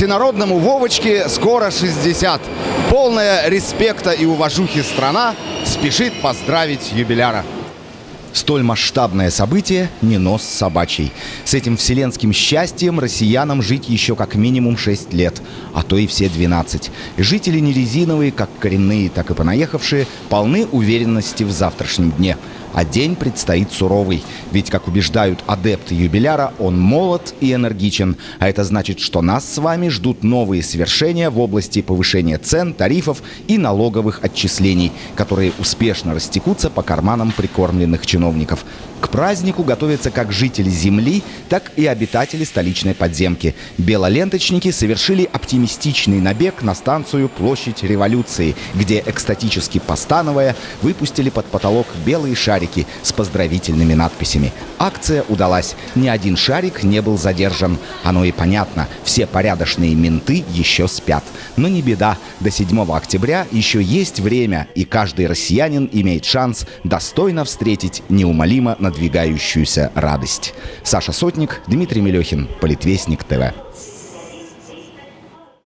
всенародному Вовочке скоро 60. Полная респекта и уважухи страна спешит поздравить юбиляра. Столь масштабное событие – не нос собачий. С этим вселенским счастьем россиянам жить еще как минимум 6 лет, а то и все 12. Жители не резиновые, как коренные, так и понаехавшие, полны уверенности в завтрашнем дне – а день предстоит суровый. Ведь, как убеждают адепты юбиляра, он молод и энергичен. А это значит, что нас с вами ждут новые свершения в области повышения цен, тарифов и налоговых отчислений, которые успешно растекутся по карманам прикормленных чиновников. К празднику готовятся как жители Земли, так и обитатели столичной подземки. Белоленточники совершили оптимистичный набег на станцию Площадь Революции, где экстатически постановая выпустили под потолок белые шарики с поздравительными надписями. Акция удалась. Ни один шарик не был задержан. Оно и понятно. Все порядочные менты еще спят. Но не беда. До 7 октября еще есть время, и каждый россиянин имеет шанс достойно встретить неумолимо надвигающуюся радость. Саша Сотник, Дмитрий Мелехин, Политвестник ТВ.